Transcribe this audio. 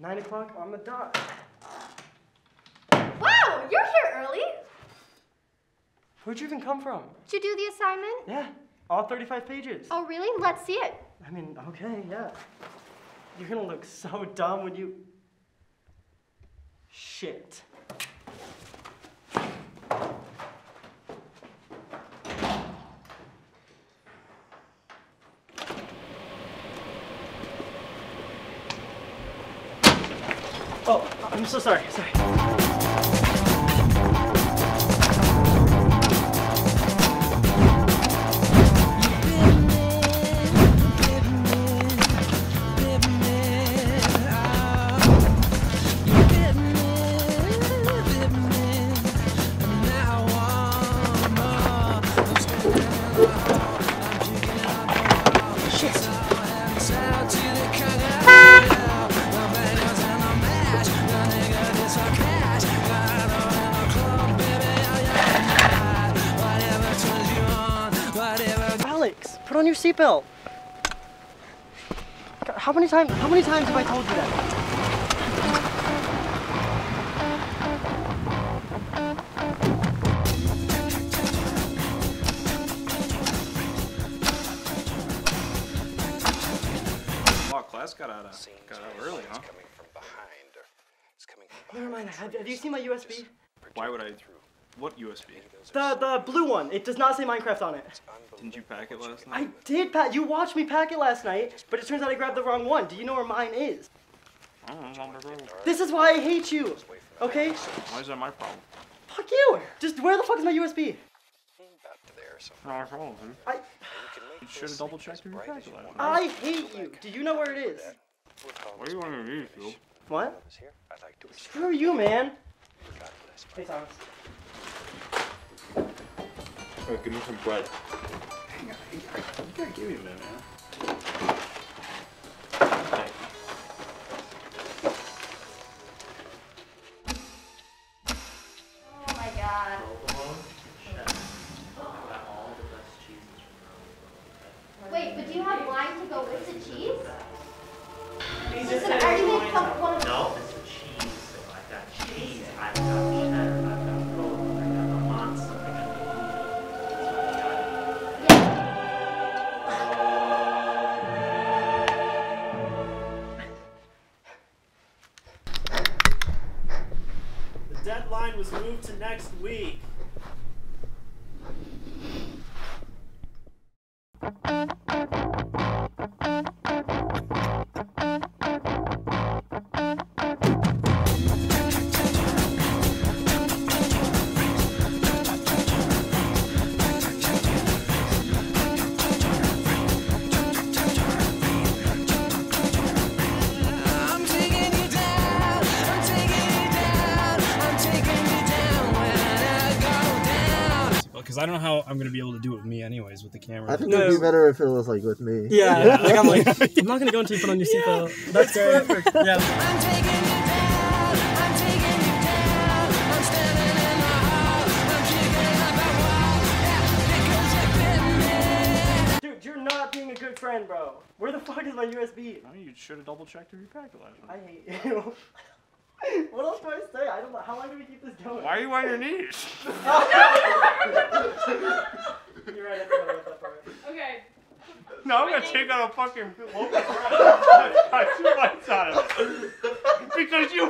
Nine o'clock on the dot. Wow, you're here early. Where'd you even come from? Did you do the assignment? Yeah, all 35 pages. Oh, really? Let's see it. I mean, okay, yeah. You're gonna look so dumb when you. Shit. Oh, I'm so sorry, sorry. On your seatbelt. God, How many times? How many times have I told you that? Wow, class got out of got out early, huh? coming from behind it's coming from Never mind. Have, have you seen my USB? Why would I? What USB? The the blue one. It does not say Minecraft on it. Didn't you pack it last night? I did, Pat. You watched me pack it last night, but it turns out I grabbed the wrong one. Do you know where mine is? I don't know, it's on. This is why I hate you. Okay? Why is that my problem? Fuck you. Just where the fuck is my USB? about to there so Not my problem, dude. I you can make You should have double checked your pack it last night. I hate you. Do you know where it is? we're What do you want to do, Phil? What? I'd like to express Screw you, man. Hey, Thomas. Give me some bread. Hang on, you gotta give me a minute, man. Was moved to next week. Because I don't know how I'm gonna be able to do it with me anyways with the camera. I think No. it'd be better if it was like with me. Yeah, like I'm like, I'm not gonna go until you put on your seatbelt. That's great. Yeah. I'm taking you down. I'm taking you down. I'm standing in the hall. I'm kicking up a wall. Yeah, because you bit me. Dude, you're not being a good friend, bro. Where the fuck is my USB? No, you should have double checked your pack it last I hate you. what else do I say? I don't know. How long do we keep this going? Why are you on your knees? You're right. I forgot about that part. Okay. No, I'm gonna take out a fucking locust cut two lights out of it. Because you fucked up!